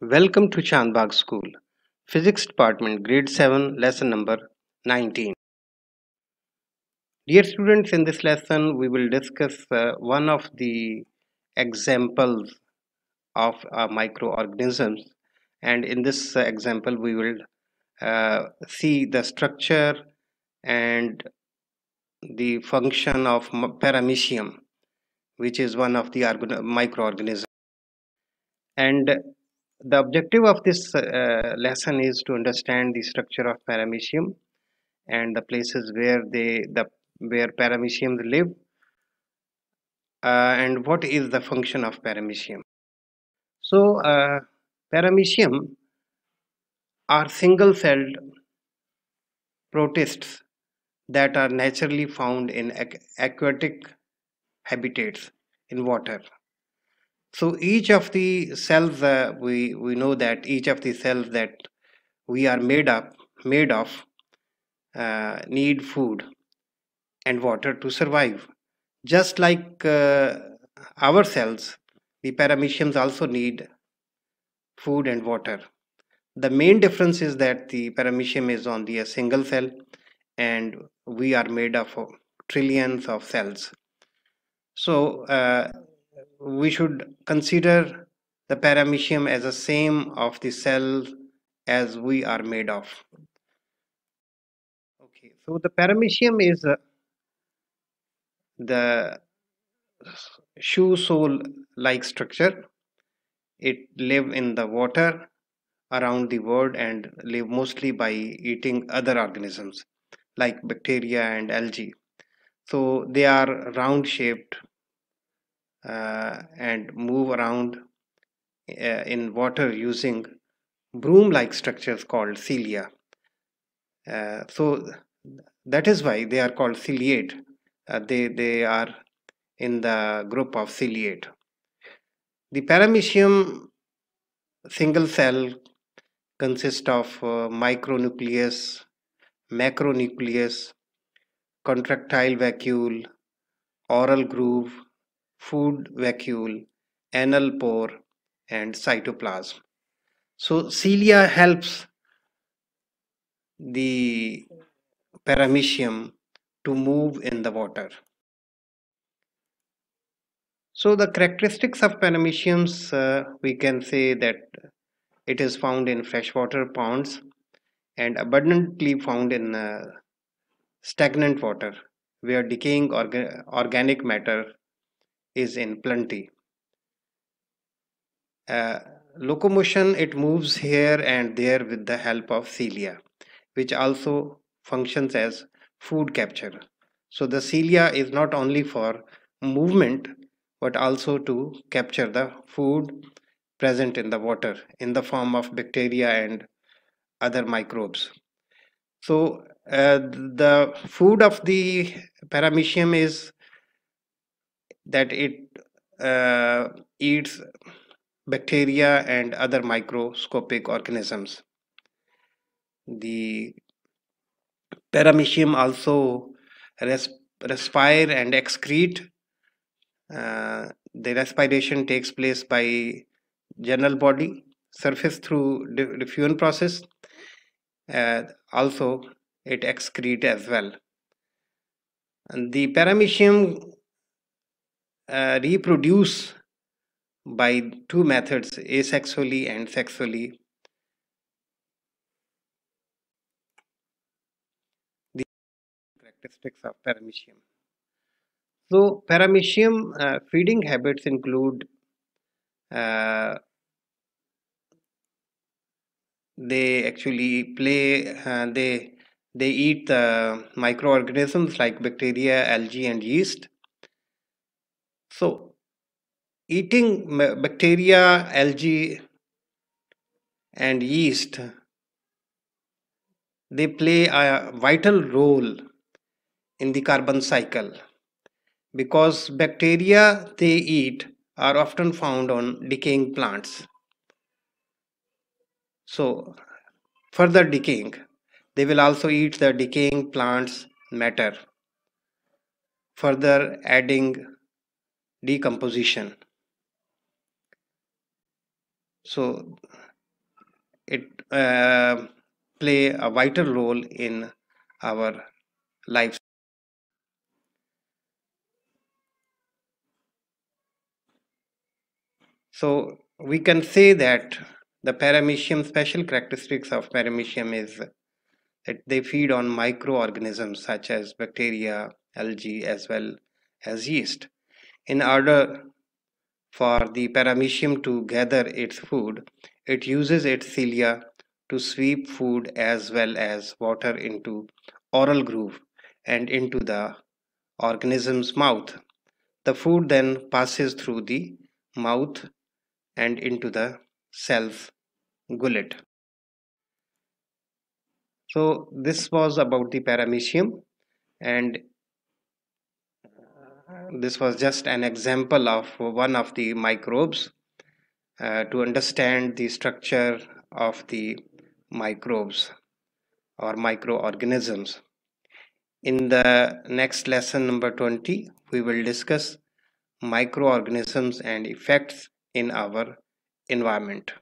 Welcome to Chand Bagh School, Physics Department, Grade 7, Lesson number 19. Dear students, in this lesson we will discuss uh, one of the examples of uh, microorganisms and in this uh, example we will uh, see the structure and the function of paramecium which is one of the microorganisms and the objective of this uh, lesson is to understand the structure of paramecium and the places where they the where parameciums live uh, and what is the function of paramecium. So uh, paramecium are single celled protists that are naturally found in aquatic habitats in water so each of the cells uh, we we know that each of the cells that we are made up made of uh, need food and water to survive. Just like uh, our cells the parameciums also need food and water. The main difference is that the paramecium is only a single cell and we are made of trillions of cells. So uh, we should consider the paramecium as the same of the cell as we are made of. Okay so the paramecium is uh, the shoe sole like structure. It live in the water around the world and live mostly by eating other organisms like bacteria and algae. So they are round shaped and move around uh, in water using broom-like structures called cilia. Uh, so that is why they are called ciliate. Uh, they, they are in the group of ciliate. The paramecium single cell consists of uh, micronucleus, macronucleus, contractile vacuole, oral groove, food vacuole, anal pore, and cytoplasm. So cilia helps the paramecium to move in the water. So the characteristics of parameciums, uh, we can say that it is found in freshwater ponds and abundantly found in uh, stagnant water where decaying orga organic matter is in plenty. Uh, locomotion it moves here and there with the help of cilia which also functions as food capture. So the cilia is not only for movement but also to capture the food present in the water in the form of bacteria and other microbes. So uh, the food of the paramecium is that it uh, eats bacteria and other microscopic organisms. The paramecium also res respire and excrete. Uh, the respiration takes place by general body surface through diffusion process. Uh, also, it excrete as well. And the paramecium uh, reproduce by two methods asexually and sexually. The characteristics of paramecium. So paramecium uh, feeding habits include uh, they actually play uh, they they eat microorganisms like bacteria algae and yeast so, eating bacteria, algae, and yeast, they play a vital role in the carbon cycle because bacteria they eat are often found on decaying plants. So, further decaying, they will also eat the decaying plants matter, further adding decomposition. so it uh, play a vital role in our life so we can say that the paramecium special characteristics of paramecium is that they feed on microorganisms such as bacteria algae as well as yeast in order for the paramecium to gather its food, it uses its cilia to sweep food as well as water into oral groove and into the organism's mouth. The food then passes through the mouth and into the cell's gullet. So this was about the paramecium and this was just an example of one of the microbes uh, to understand the structure of the microbes or microorganisms. In the next lesson number 20, we will discuss microorganisms and effects in our environment.